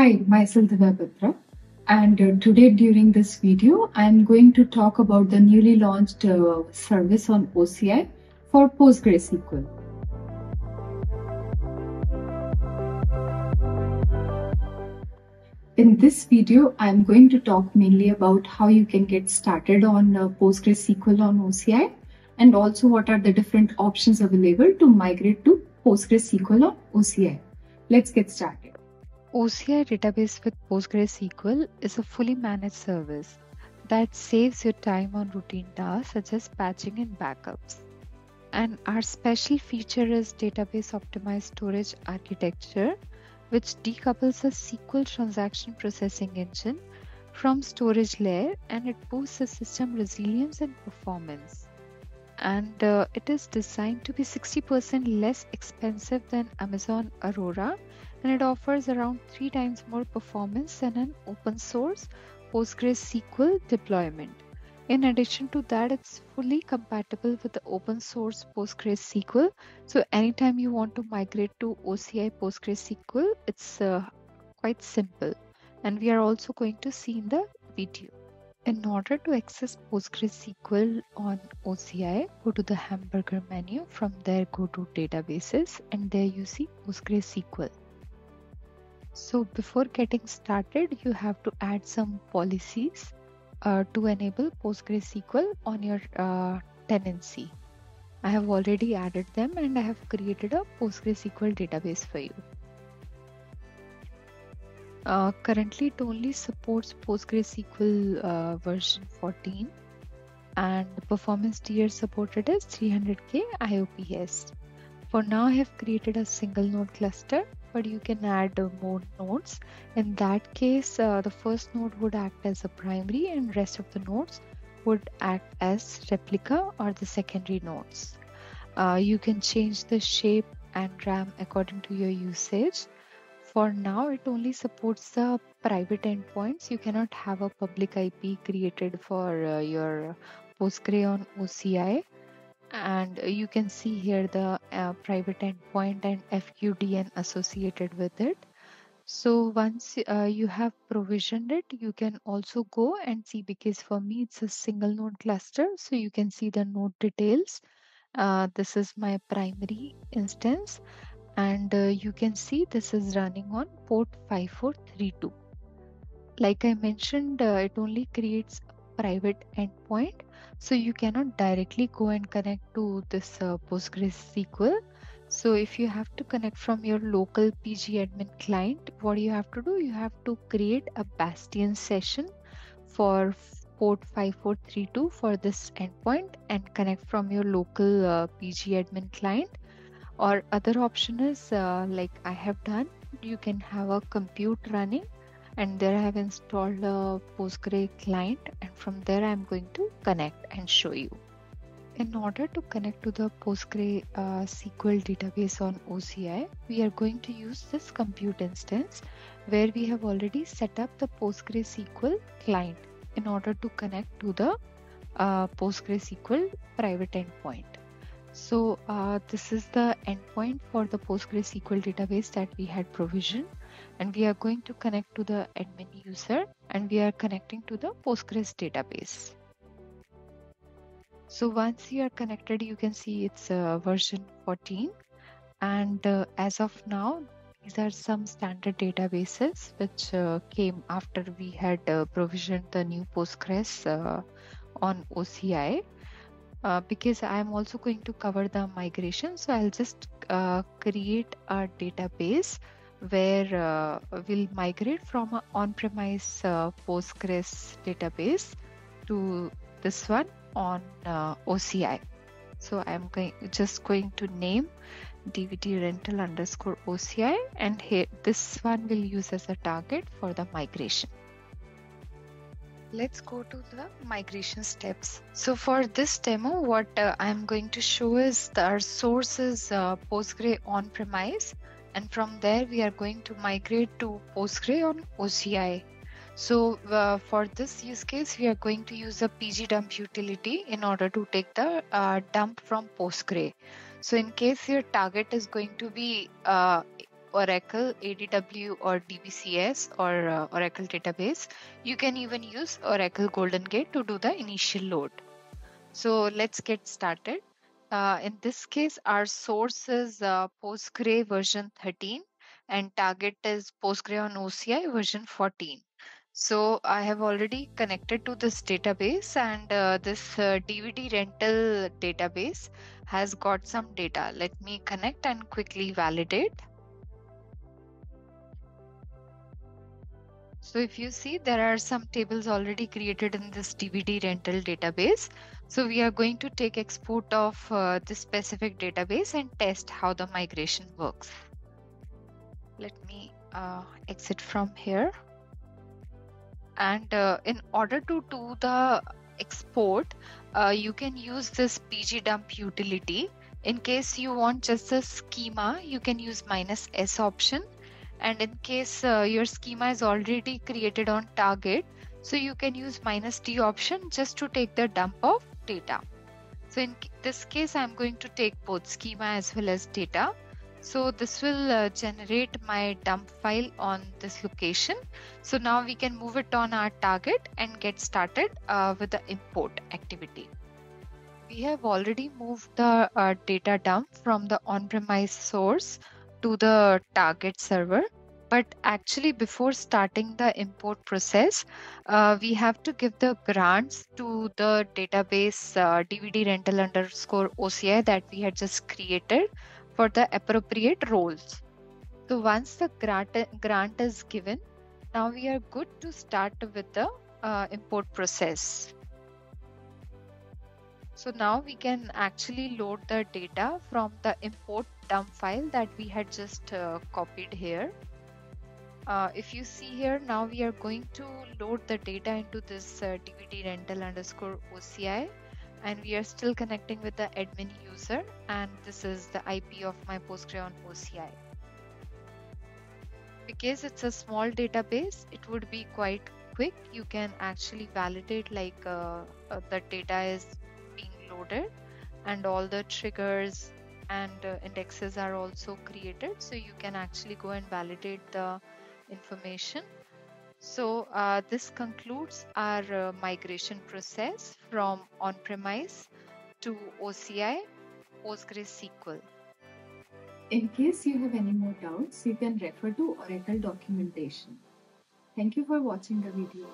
Hi, myself Divya. And uh, today during this video, I'm going to talk about the newly launched uh, service on OCI for PostgreSQL. In this video, I'm going to talk mainly about how you can get started on uh, PostgreSQL on OCI and also what are the different options available to migrate to PostgreSQL on OCI. Let's get started. OCI database with PostgreSQL is a fully managed service that saves your time on routine tasks such as patching and backups. And our special feature is database optimized storage architecture, which decouples a SQL transaction processing engine from storage layer and it boosts the system resilience and performance. And uh, it is designed to be 60% less expensive than Amazon Aurora and it offers around three times more performance than an open source PostgreSQL deployment. In addition to that, it's fully compatible with the open source PostgreSQL. So anytime you want to migrate to OCI PostgreSQL, it's uh, quite simple. And we are also going to see in the video. In order to access PostgreSQL on OCI, go to the hamburger menu. From there, go to databases and there you see PostgreSQL. So before getting started, you have to add some policies uh, to enable PostgreSQL on your uh, tenancy. I have already added them and I have created a PostgreSQL database for you. Uh, currently, it only supports PostgreSQL uh, version 14 and the performance tier supported is 300k IOPS. For now, I have created a single node cluster but you can add uh, more nodes. In that case, uh, the first node would act as a primary and rest of the nodes would act as replica or the secondary nodes. Uh, you can change the shape and RAM according to your usage. For now, it only supports the private endpoints. You cannot have a public IP created for uh, your Postgre on OCI and you can see here the uh, private endpoint and FQDN associated with it. So once uh, you have provisioned it, you can also go and see because for me it's a single node cluster. So you can see the node details. Uh, this is my primary instance and uh, you can see this is running on port 5432. Like I mentioned, uh, it only creates a private endpoint so you cannot directly go and connect to this uh, PostgreSQL. So if you have to connect from your local pgadmin client, what you have to do, you have to create a Bastion session for port 5432 for this endpoint and connect from your local uh, pgadmin client. Or other option is uh, like I have done, you can have a compute running and there I have installed a Postgre client and from there I'm going to connect and show you. In order to connect to the Postgre uh, SQL database on OCI, we are going to use this compute instance where we have already set up the Postgre SQL client in order to connect to the uh, PostgreSQL private endpoint. So uh, this is the endpoint for the PostgreSQL database that we had provisioned and we are going to connect to the admin user and we are connecting to the Postgres database. So once you are connected, you can see it's uh, version 14 and uh, as of now, these are some standard databases which uh, came after we had uh, provisioned the new Postgres uh, on OCI. Uh, because I'm also going to cover the migration. So I'll just create a database where uh, we'll migrate from on-premise uh, Postgres database to this one on uh, OCI. So I'm going just going to name DVD rental underscore OCI and here this one will use as a target for the migration. Let's go to the migration steps. So for this demo, what uh, I'm going to show is our source is uh, Postgre on-premise and from there we are going to migrate to Postgre on OCI. So uh, for this use case, we are going to use a pgdump utility in order to take the uh, dump from Postgre. So in case your target is going to be uh, Oracle, ADW, or DBCS or uh, Oracle database, you can even use Oracle Golden Gate to do the initial load. So let's get started. Uh, in this case, our source is uh, Postgre version 13 and target is Postgre on OCI version 14. So I have already connected to this database and uh, this uh, DVD rental database has got some data. Let me connect and quickly validate. So if you see there are some tables already created in this DVD rental database. So we are going to take export of uh, this specific database and test how the migration works. Let me uh, exit from here and uh, in order to do the export uh, you can use this pgdump utility in case you want just the schema you can use minus s option and in case uh, your schema is already created on target so you can use minus d option just to take the dump of data so in this case i'm going to take both schema as well as data so this will uh, generate my dump file on this location. So now we can move it on our target and get started uh, with the import activity. We have already moved the uh, data dump from the on-premise source to the target server. But actually before starting the import process, uh, we have to give the grants to the database DVD uh, rental underscore OCI that we had just created for the appropriate roles. So once the grant, grant is given, now we are good to start with the uh, import process. So now we can actually load the data from the import dump file that we had just uh, copied here. Uh, if you see here, now we are going to load the data into this uh, DVD rental underscore OCI and we are still connecting with the admin user and this is the IP of my Postgre OCI. Because it's a small database, it would be quite quick. You can actually validate like uh, uh, the data is and all the triggers and uh, indexes are also created. So you can actually go and validate the information so uh, this concludes our uh, migration process from on-premise to OCI PostgreSQL. In case you have any more doubts, you can refer to Oracle documentation. Thank you for watching the video.